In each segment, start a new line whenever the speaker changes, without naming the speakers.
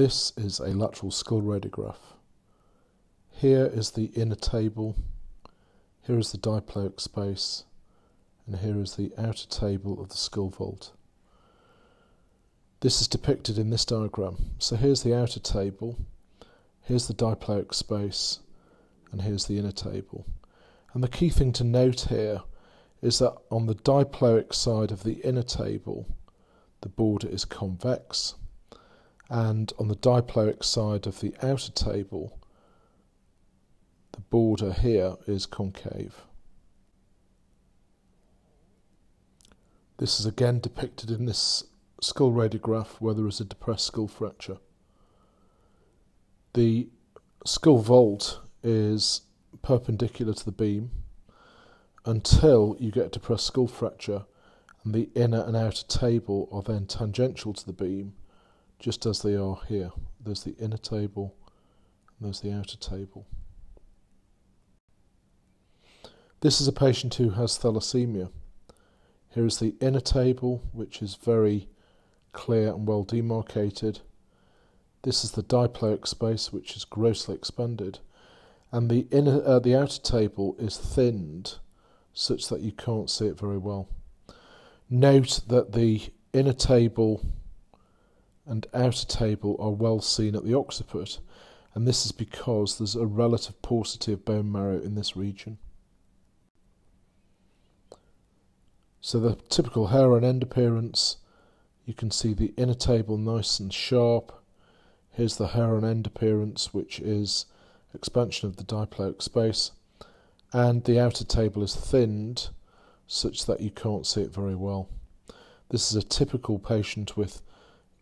This is a lateral skull radiograph. Here is the inner table, here is the diploic space, and here is the outer table of the skull vault. This is depicted in this diagram. So here's the outer table, here's the diploic space, and here's the inner table. And the key thing to note here is that on the diploic side of the inner table, the border is convex, and on the diploic side of the outer table, the border here is concave. This is again depicted in this skull radiograph where there is a depressed skull fracture. The skull vault is perpendicular to the beam until you get a depressed skull fracture and the inner and outer table are then tangential to the beam just as they are here. There's the inner table and there's the outer table. This is a patient who has thalassemia. Here is the inner table, which is very clear and well demarcated. This is the diploic space, which is grossly expanded. And the inner, uh, the outer table is thinned such that you can't see it very well. Note that the inner table and outer table are well seen at the occiput, and this is because there's a relative paucity of bone marrow in this region. So the typical hair on end appearance, you can see the inner table nice and sharp. Here's the hair on end appearance, which is expansion of the diploic space, and the outer table is thinned such that you can't see it very well. This is a typical patient with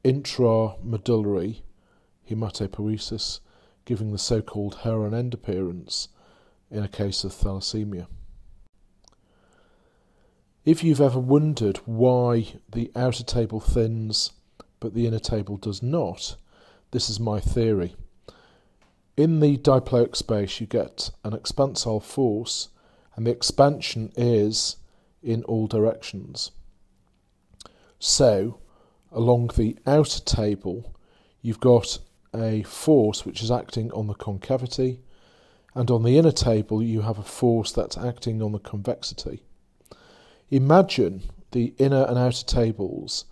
intramedullary hematopoiesis, giving the so called and end appearance in a case of thalassemia. If you've ever wondered why the outer table thins but the inner table does not, this is my theory. In the diploic space, you get an expansile force, and the expansion is in all directions. So, along the outer table, you've got a force which is acting on the concavity, and on the inner table, you have a force that's acting on the convexity. Imagine the inner and outer tables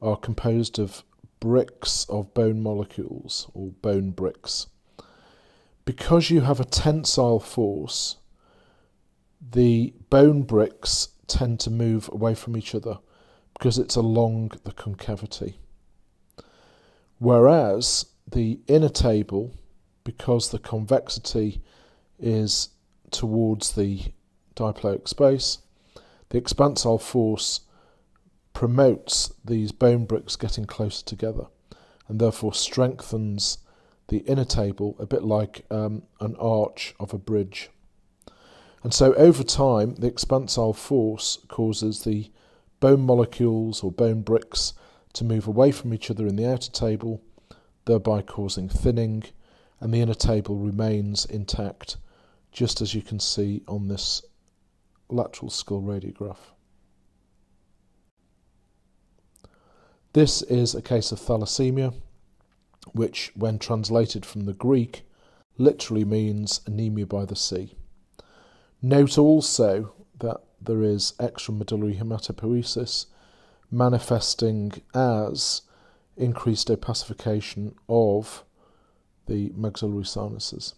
are composed of bricks of bone molecules or bone bricks. Because you have a tensile force, the bone bricks tend to move away from each other because it's along the concavity. Whereas the inner table, because the convexity is towards the diploic space, the expansile force promotes these bone bricks getting closer together and therefore strengthens the inner table a bit like um, an arch of a bridge. And so over time, the expansile force causes the bone molecules or bone bricks to move away from each other in the outer table, thereby causing thinning, and the inner table remains intact, just as you can see on this lateral skull radiograph. This is a case of thalassemia, which, when translated from the Greek, literally means anemia by the sea. Note also that there is extramedullary hematopoiesis manifesting as increased opacification of the maxillary sinuses.